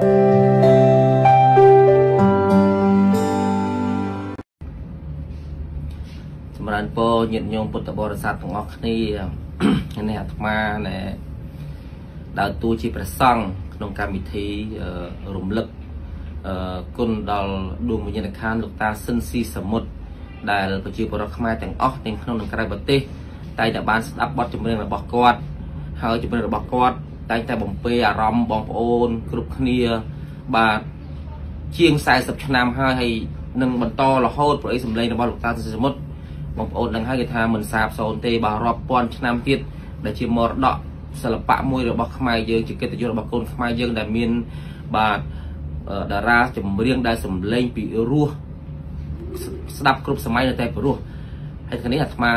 ចម្រើនពរញាតិញោមពុទ្ធបរិស័ទទាំងអស់គ្នានេះអាត្មាណែដើរតួជាព្រះសង្ឃក្នុងកម្មវិធីរំលឹកអឺគុណដល់ដួងវិញ្ញាណក្ខន្ធលោកតាស៊ិនស៊ីសមុទ្រដែលប្រជាពលរដ្ឋខ្មែរទាំងអស់ទាំងក្នុងនិងក្រៅប្រទេសតែងតែបានស្ដាប់បទចម្រៀងរបស់គាត់ហើយចម្រៀងរបស់គាត់ តែងតែបំពេអារម្មណ៍បងប្អូន គ្រប់គ្នាបាទជាង40ឆ្នាំហើយហើយនឹងបន្តរហូតប្រអីសម្លេងរបស់លោកតាស៊ិនស៊ីសមុទ្របងប្អូនដឹងហើយគេថាមិនសាបសូន្យទេបាទរាប់ពាន់ឆ្នាំទៀតដែលជាមរតកសិល្បៈមួយរបស់ខ្មែរយើងជាកិត្តិយសរបស់កូនខ្មែរយើងដែលមានបាទតារាចម្រៀងដែលសម្លេងពីរោះស្ដាប់គ្រប់សម័យនៅតែព្រោះហើយថ្ងៃនេះអាត្មា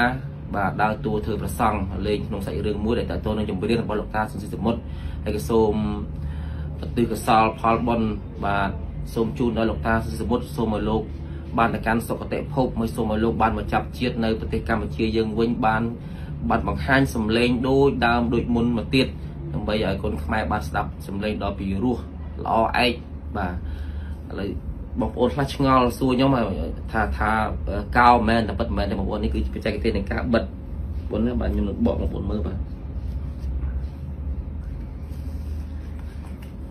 បាទដើរតួធ្វើប្រសង់លេងក្នុងសាច់រឿងមួយដែលតទៅនឹងចម្រៀងរបស់លោកតាសុនស៊ីសមុទ្រហើយក៏សូមប្រទិកសលផលបុណ្យបាទសូមជូនដល់លោកតាសុនស៊ីសមុទ្រសូមឲ្យលោកបានទៅកាន់សុគតិភពមួយសូមឲ្យលោកបានមកចាប់ជាតិនៅប្រទេសកម្ពុជាយើងវិញបានបានបង្ហាញសម្លេងដូចដើមដូចមុនមកទៀតដើម្បីឲ្យកូនខ្មែរបានស្ដាប់សម្លេងដ៏ពីរោះល្អឯកបាទឥឡូវ បងប្អូនខ្លះឆ្ងល់សួរខ្ញុំថាថាកោមែនតែពិតមែនតែបងប្អូននេះគឺជាបច្ចេកទេសនៃការបិទបងប្អូនបាទខ្ញុំនឹងបកបងប្អូនមើលបាទ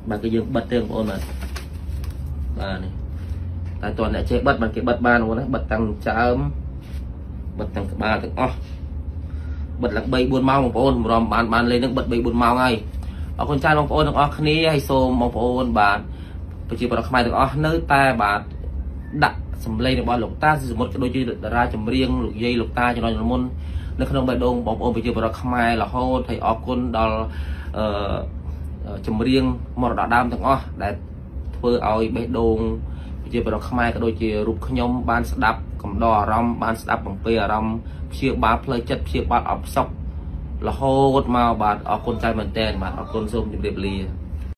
បាទគឺយើងបិទទេបងប្អូនបាទបាទនេះតែតើអ្នកចេះបិទបានគេបិទបានបងប្អូនណាបិទតាំងចើមបិទទាំងក្បាលទាំងអស់បិទឡើង3 4ម៉ោងបងប្អូនរំបានបានលេងនឹងបិទ3 4ម៉ោងហើយអរគុណច្រើនបងប្អូនទាំងអស់គ្នាហើយសូមបងប្អូនបាទ ប្រជាពលរដ្ឋខ្មែរទាំងអស់នៅតែបាទដាក់សម្លេងរបស់លោកតាស៊ីសមុទ្រក៏ដូចជាតារាចម្រៀងលោកយាយលោកតាចំណុចមុននៅក្នុងបេះដូងបងប្អូនប្រជាពលរដ្ឋខ្មែររហូតហើយអរគុណដល់អឺចម្រៀងមរតកដើមទាំងអស់ដែលធ្វើឲ្យបេះដូងប្រជាពលរដ្ឋខ្មែរក៏ដូចជារូបខ្ញុំបានស្ដាប់កំដរអារម្មណ៍បានស្ដាប់បំពេអារម្មណ៍ព្យាបាលផ្លូវចិត្តព្យាបាលអបសុខរហូតមកបាទអរគុណច្រើនមែនតើបាទអរគុណសូមជម្រាបលា